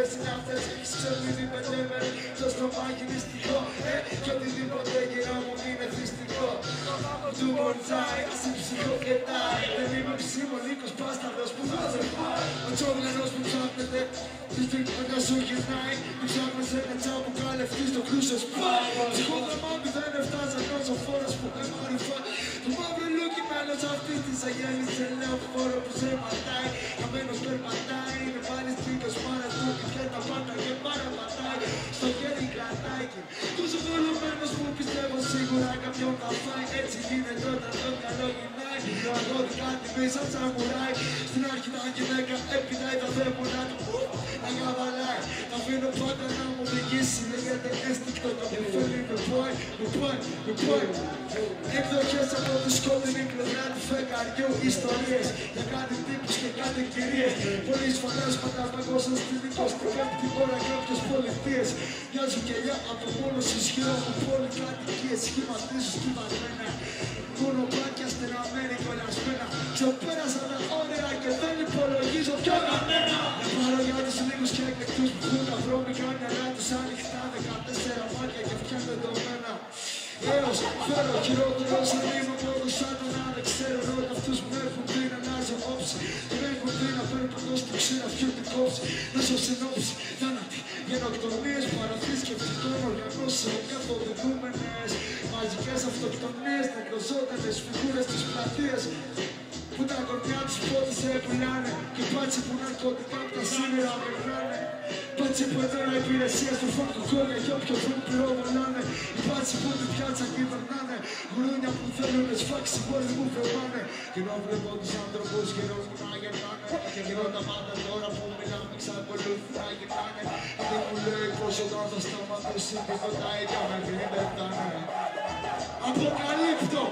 έχεις ξεμείνει με τέμερ Το στομάχι μυστικό, ε, κι οτιδήποτε γυρά μου είναι θυστικό Του μοντζάι, σε ψυχό και τάι Δεν είμαι ψημονίκος πάσταδος που θα σε πάει Ο τσόβλερος που ψάχνεται, τη στιγμή να σου γυρνάει Που ψάχνεις ένα τσάμπου καλευτή στο κρούσο σπάει. Ψυχόδραμα μου δεν έφτασε ο φόρος που έμαρφα Το μαύρο λούκι μέλος αυτής της αγέλης σε λέω φόρο που σε ματάει. Καμένος κρατάει και τόσο βολωμένος που πιστεύω σίγουρα κάποιον θα φάει. Έτσι γίνεται όταν το καλό γυρνάει. Εγώ κάτι μέσα τσαμουράει Στην αρχή τα γυναίκα έπειτα τα δαίμονα του να καβαλάει Τα αφήνω πάντα να μου οδηγήσει Λέγεται αίσθηκτο το που φέρνει με πάει, με πάει, με πάει Εκδοχές από τη σκότεινη πλευρά του φεγγαριού Ιστορίες. Για κάτι τύπους και κάτι κυρίες Πολλοί φαντάσματα παγκόσμια στην 25η ώρα κάποιες πολιτείες. Μοιάζουν κελιά από μόνο ισχυρό μου πόλη κατοικίες Σχηματίζουν σχηματμένα Μονοπάτια στεναμένα κολλασμένα Ξεπέρασα τα όνειρα και δεν υπολογίζω πια κανένα Να πάρω για τους λίγους και εκλεκτούς που έχουν τα βρώμικα νερά τους ανοιχτά Δεκατέσσερα μάτια και φτιάχνουν δεδομένα Έως φέρω χειρότερο σε λίγο μόνο σαν τον κόψη Να σου συνόψει θάνατη γενοκτονίες παραθρησκευτικών οργανώσεων καθοδηγούμενες Μαζικές αυτοκτονίες, νεκροζώντανες φιγούρες της πλατείας που τα κορμιά τους πόδες έπουλάνε και πάτσι που ναρκωτικά απ' τα σύνορα περνάνε Πάτσι που έδωνα υπηρεσία στο φόντο κόλλια για όποιο βρουν πυροβολάνε Οι πάτσι που την πιάτσα κυβερνάνε Γρούνια που θέλουν σφάξει πόλη μου φευγάνε Καιρό βλέπω τους άνθρωπους καιρό μου να γερνάνε Και καιρό τα πάντα τώρα που μιλάμε ξακολουθεί να γυρνάνε Δεν μου λέει πως όταν θα σταματήσει τίποτα ίδια με πριν πετάνε Αποκαλύπτω